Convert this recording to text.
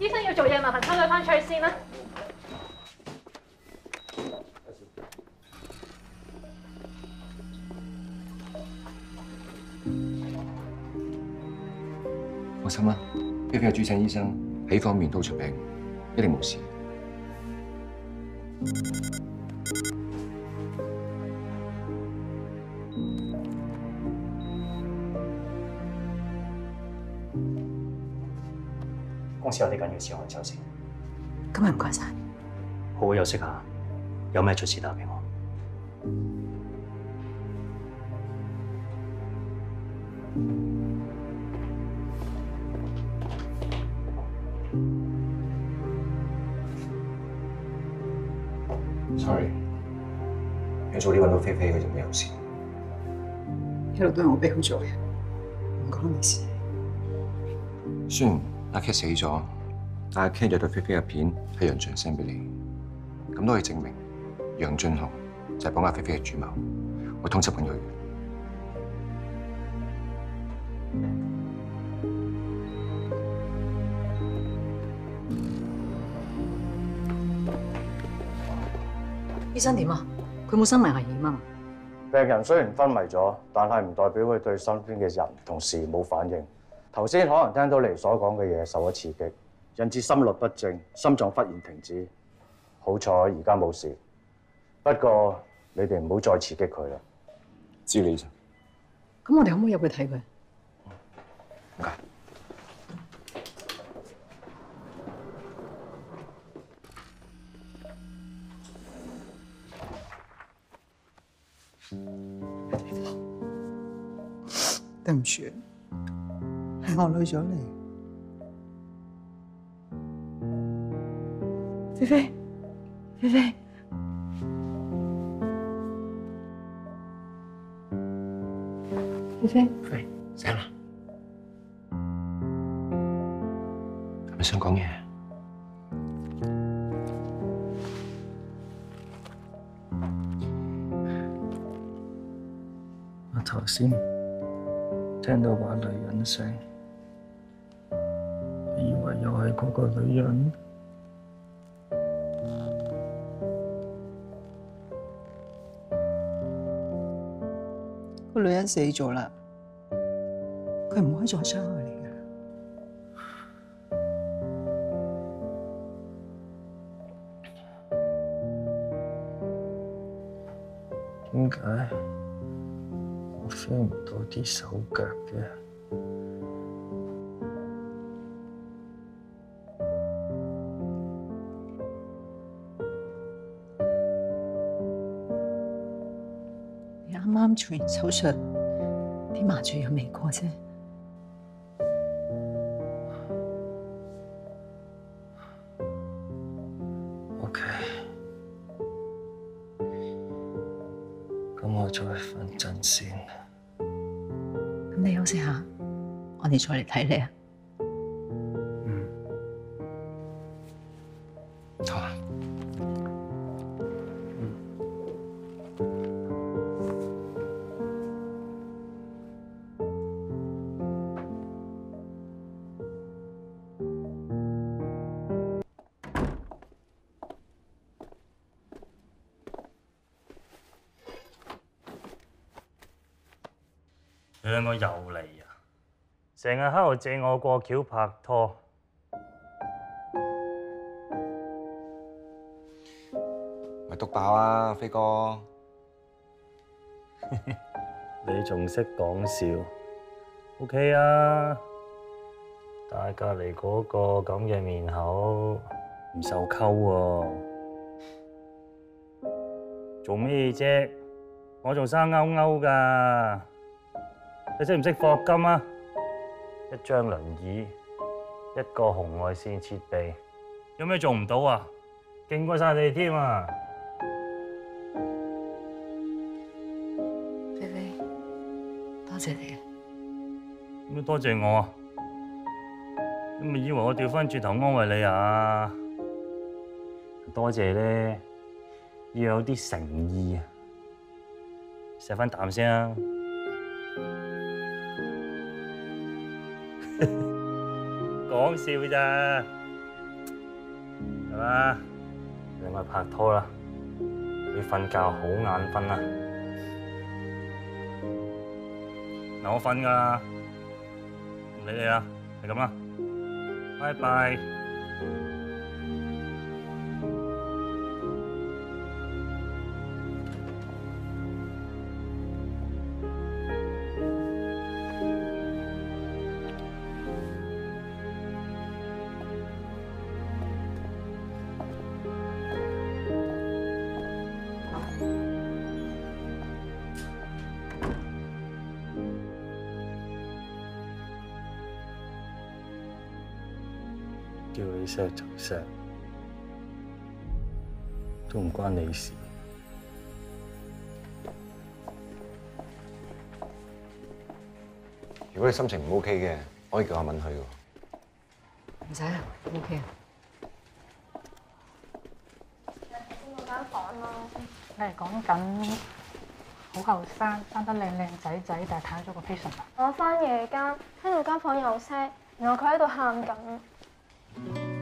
醫生要做嘢，麻煩抽佢翻出去先啦。放心啦，菲菲嘅主診醫生喺方面都出名，一定冇事。司有啲緊要事，我走先。今日唔該晒。好好休息下，有咩出事打俾我。Sorry，你早啲揾到菲菲，佢就冇有事。一路都係我逼佢做嘅，唔關你事。雖然阿 Cat 死咗，但阿 Cat 有對菲菲嘅片係楊俊 send 俾你，咁都可以證明楊俊雄就係綁架菲菲嘅主謀。我通緝緊佢。醫生點啊？佢冇生命危險啊？病人雖然昏迷咗，但係唔代表佢對身邊嘅人同事冇反應。頭先可能聽到你所講嘅嘢受咗刺激，引致心律不正、心臟忽然停止。好彩而家冇事，不過你哋唔好再刺激佢啦。知你。咁我哋可唔可以入去睇佢？唔該。對唔住，係我累咗你。菲菲，菲菲，菲菲，菲，醒啦。係咪想講嘢？我頭先聽到把女人聲，又係嗰個女人。個女人死咗啦，佢唔可以再傷害你噶。點解我 feel 唔到啲手腳嘅？做完手術，啲麻醉又未過啫。OK，咁我再瞓陣先。咁你休息下，我哋再嚟睇你啊。你兩個又嚟啊！成日喺度借我過橋拍拖，咪篤爆啊，飛哥！你仲識講笑？OK 啊！但係隔離嗰個咁嘅面口唔受溝喎，做咩啫？我仲生勾勾㗎，你識唔識霍金啊？一張輪椅，一個紅外線設備，有咩做唔到啊？勁過晒你哋添啊！菲菲，多謝你啊！咁多謝我啊！你咪以為我調翻轉頭安慰你啊？多謝咧，要有啲誠意啊！錫翻啖先啊！講笑咋？系啦，你咪拍拖啦，你瞓覺好眼瞓啊！嗱，我瞓㗎啦，唔理你啦，係咁啦，拜拜。叫你錫就錫，都唔關你事。如果你心情唔 OK 嘅，可以叫阿敏去㗎。唔使啊，OK 啊。邊個間房咯？你係講緊好後生，生得靚靚仔仔，但係睇咗個 patient 啊？我翻夜間聽到間房有聲，然後佢喺度喊緊。Thank you.